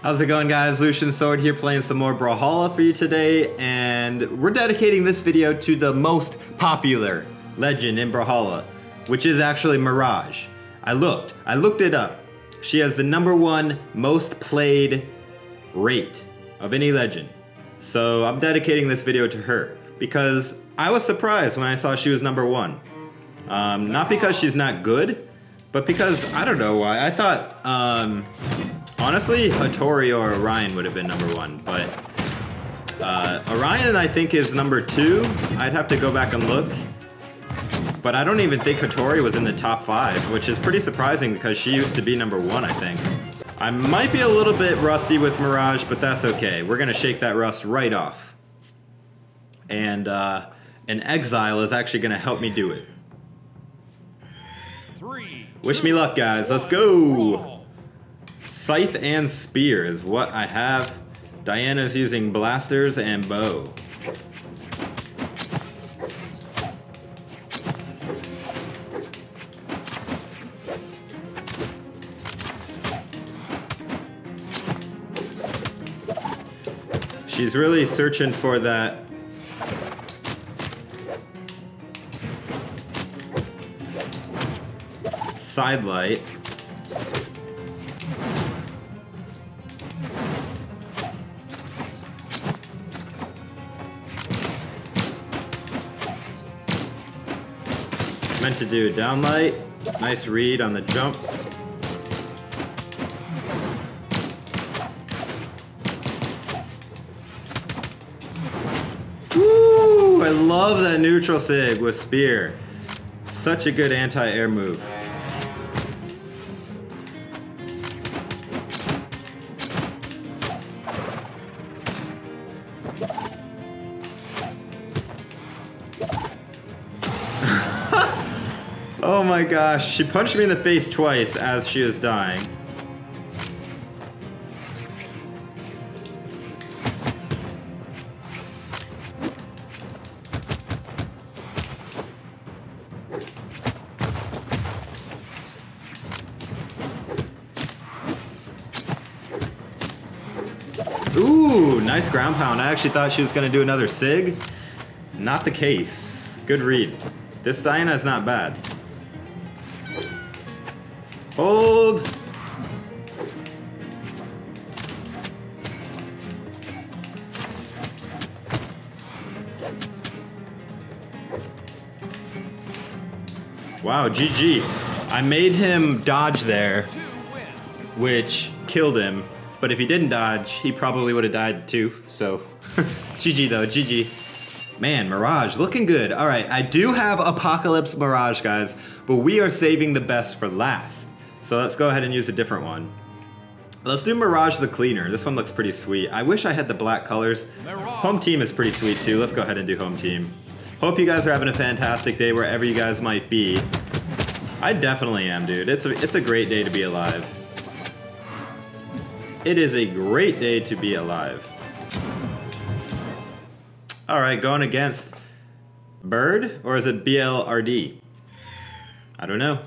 How's it going guys? Lucian Sword here playing some more Brawlhalla for you today and we're dedicating this video to the most popular legend in Brawlhalla, which is actually Mirage. I looked, I looked it up. She has the number one most played rate of any legend. So I'm dedicating this video to her because I was surprised when I saw she was number one. Um, not because she's not good, but because I don't know why. I thought um, Honestly, Hattori or Orion would have been number one, but uh, Orion I think is number two. I'd have to go back and look. But I don't even think Hattori was in the top five, which is pretty surprising because she used to be number one, I think. I might be a little bit rusty with Mirage, but that's okay. We're gonna shake that rust right off. And uh, an exile is actually gonna help me do it. Three, Wish me luck, guys. Let's go. Scythe and Spear is what I have. Diana's using blasters and bow. She's really searching for that side Meant to do downlight. Nice read on the jump. Woo! I love that neutral sig with spear. Such a good anti-air move. Oh my gosh, she punched me in the face twice as she was dying. Ooh, nice ground pound. I actually thought she was gonna do another SIG. Not the case. Good read. This Diana is not bad. Hold. Wow, GG. I made him dodge there, which killed him. But if he didn't dodge, he probably would have died too. So, GG though, GG. Man, Mirage, looking good. All right, I do have Apocalypse Mirage, guys, but we are saving the best for last. So let's go ahead and use a different one. Let's do Mirage the Cleaner. This one looks pretty sweet. I wish I had the black colors. Home team is pretty sweet too. Let's go ahead and do home team. Hope you guys are having a fantastic day wherever you guys might be. I definitely am, dude. It's a, it's a great day to be alive. It is a great day to be alive. All right, going against Bird, or is it BLRD? I don't know.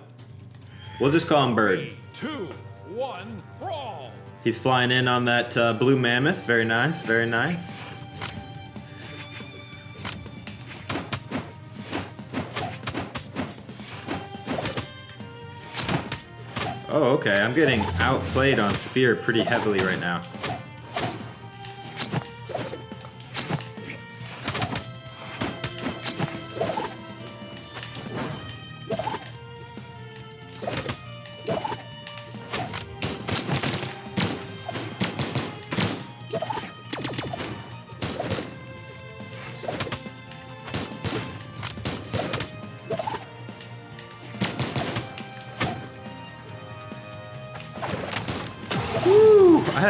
We'll just call him Bird. Three, two, one, brawl. He's flying in on that uh, blue mammoth. Very nice, very nice. Oh, okay. I'm getting outplayed on spear pretty heavily right now.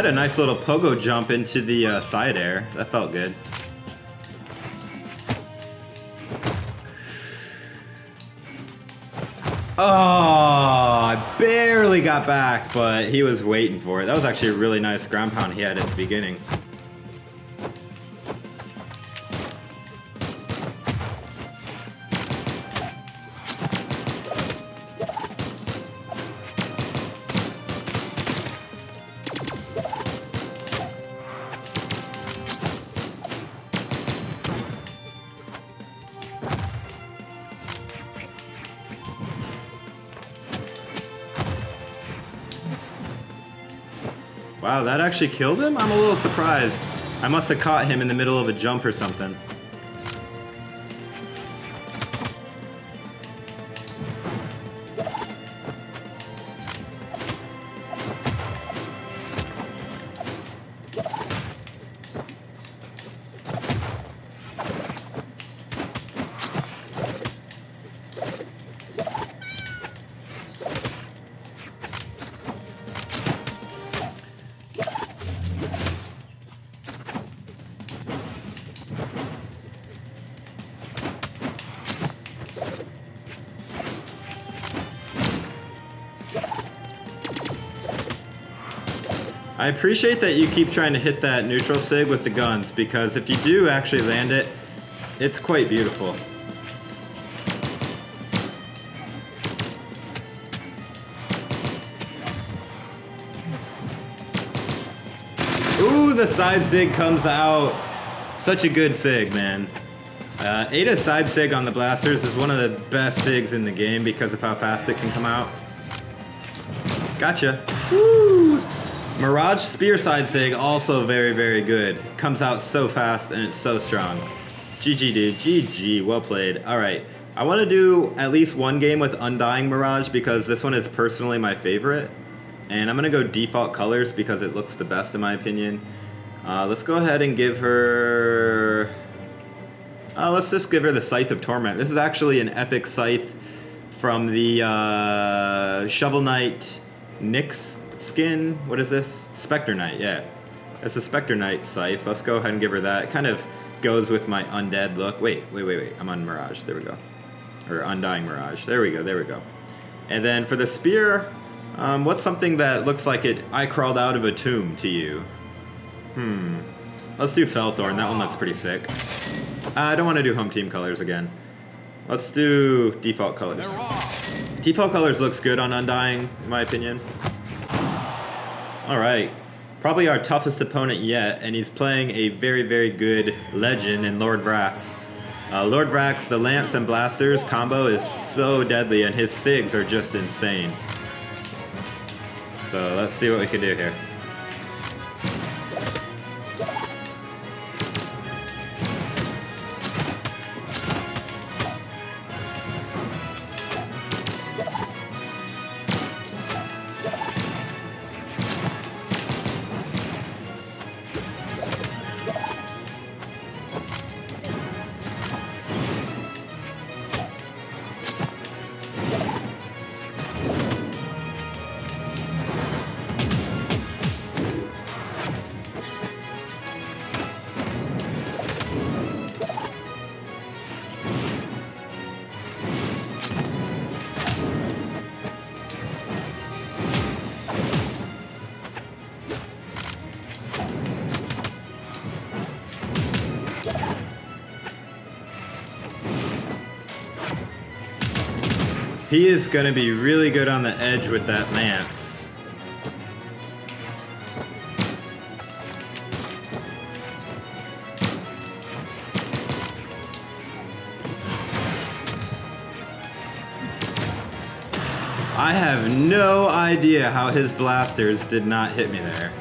Had a nice little pogo jump into the uh, side air. That felt good. Oh, I barely got back, but he was waiting for it. That was actually a really nice ground pound he had at the beginning. Wow, that actually killed him? I'm a little surprised. I must have caught him in the middle of a jump or something. I appreciate that you keep trying to hit that neutral sig with the guns because if you do actually land it, it's quite beautiful. Ooh, the side sig comes out. Such a good sig, man. Uh, Ada side sig on the blasters is one of the best sigs in the game because of how fast it can come out. Gotcha. Woo! Mirage Spear Side Sig, also very, very good. Comes out so fast and it's so strong. GG, dude. GG. Well played. All right. I want to do at least one game with Undying Mirage because this one is personally my favorite. And I'm going to go default colors because it looks the best in my opinion. Uh, let's go ahead and give her... Uh, let's just give her the Scythe of Torment. This is actually an epic scythe from the uh, Shovel Knight Nyx skin. What is this? Specter Knight, yeah. It's a Specter Knight scythe. Let's go ahead and give her that. It kind of goes with my undead look. Wait, wait, wait, wait. I'm on Mirage. There we go. Or Undying Mirage. There we go, there we go. And then for the spear, um, what's something that looks like it I crawled out of a tomb to you? Hmm. Let's do Felthorn. That one looks pretty sick. I don't want to do home team colors again. Let's do default colors. Default colors looks good on Undying, in my opinion. Alright. Probably our toughest opponent yet, and he's playing a very, very good legend in Lord Vrax. Uh, Lord Vrax, the Lance and Blasters combo is so deadly, and his SIGs are just insane. So let's see what we can do here. He is going to be really good on the edge with that lance. I have no idea how his blasters did not hit me there.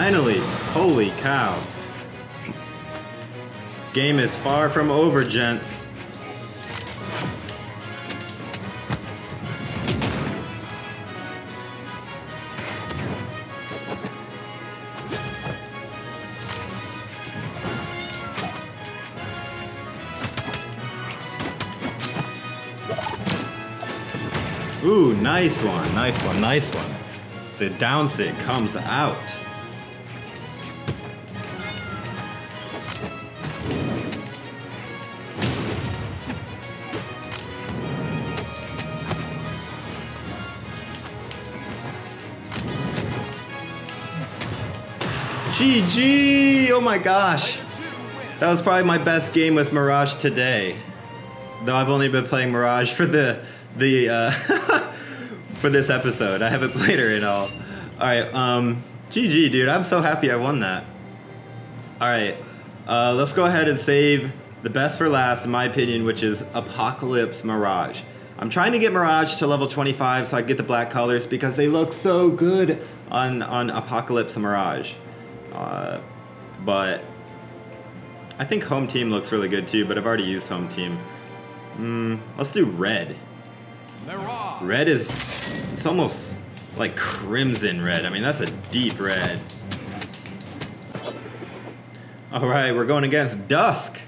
Finally! Holy cow. Game is far from over, gents. Ooh, nice one, nice one, nice one. The down sig comes out. GG! Oh my gosh. That was probably my best game with Mirage today. Though I've only been playing Mirage for the the uh, for this episode. I haven't played her at all. Alright, um GG dude, I'm so happy I won that. Alright, uh, let's go ahead and save the best for last, in my opinion, which is Apocalypse Mirage. I'm trying to get Mirage to level 25 so I get the black colors because they look so good on, on Apocalypse Mirage. Uh, but I think Home Team looks really good too, but I've already used Home Team. Mm, let's do Red. Red is, it's almost like crimson red. I mean, that's a deep red. All right, we're going against Dusk.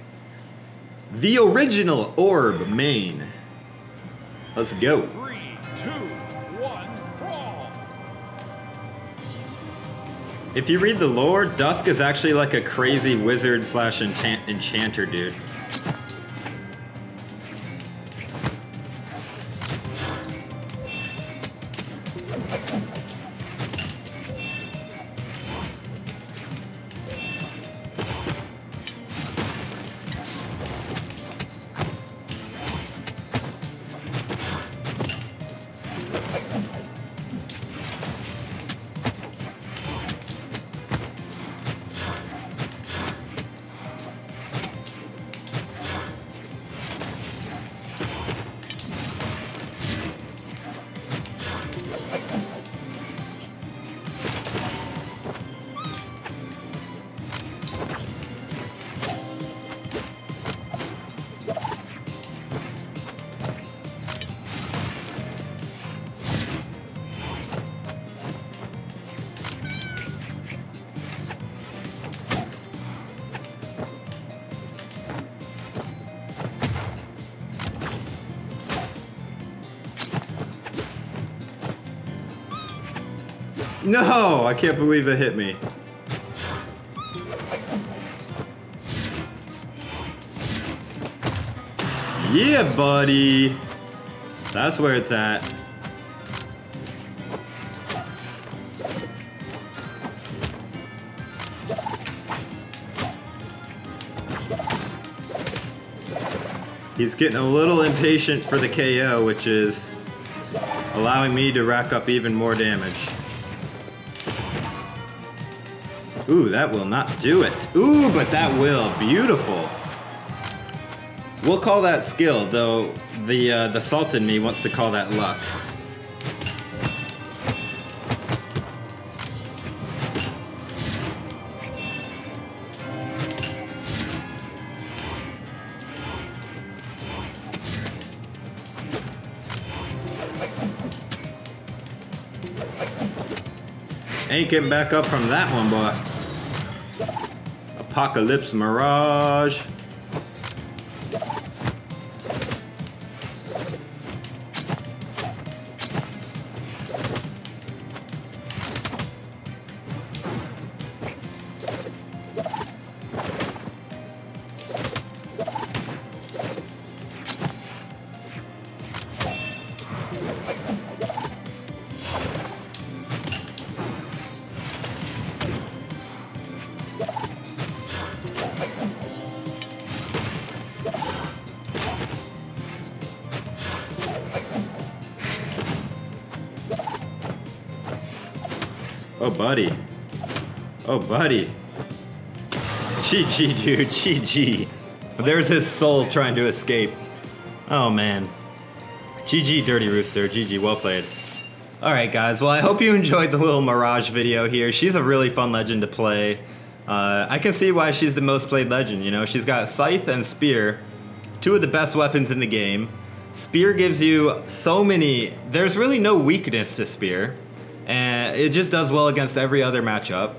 The original Orb main. Let's go. Three, two, If you read the lore, Dusk is actually like a crazy wizard slash enchant enchanter dude. No, I can't believe that hit me. Yeah, buddy. That's where it's at. He's getting a little impatient for the KO, which is allowing me to rack up even more damage. Ooh, that will not do it. Ooh, but that will. Beautiful. We'll call that skill, though the uh, the salt in me wants to call that luck. Ain't getting back up from that one, boy. Apocalypse Mirage. Buddy. Oh, buddy. GG, dude. GG. There's his soul trying to escape. Oh, man. GG, Dirty Rooster. GG, well played. Alright, guys. Well, I hope you enjoyed the little Mirage video here. She's a really fun legend to play. Uh, I can see why she's the most played legend. You know, she's got Scythe and Spear, two of the best weapons in the game. Spear gives you so many... There's really no weakness to Spear and it just does well against every other matchup.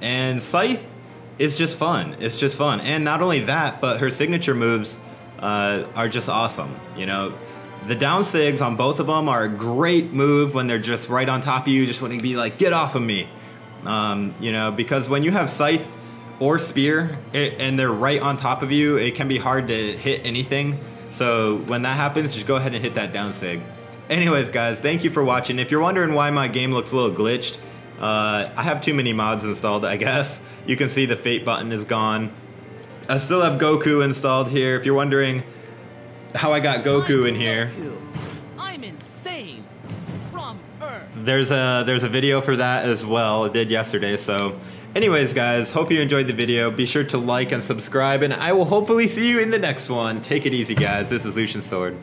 And Scythe is just fun. It's just fun. And not only that, but her signature moves uh, are just awesome. You know, the down sigs on both of them are a great move when they're just right on top of you, just wanting to be like, get off of me. Um, you know, because when you have Scythe or Spear it, and they're right on top of you, it can be hard to hit anything. So when that happens, just go ahead and hit that down sig. Anyways, guys, thank you for watching. If you're wondering why my game looks a little glitched, Uh, I have too many mods installed, I guess. You can see the Fate button is gone. I still have Goku installed here. If you're wondering how I got Goku in I'm here, Goku. I'm insane. From Earth. there's a there's a video for that as well. I did yesterday. So, anyways, guys, hope you enjoyed the video. Be sure to like and subscribe, and I will hopefully see you in the next one. Take it easy, guys. This is Lucian Sword.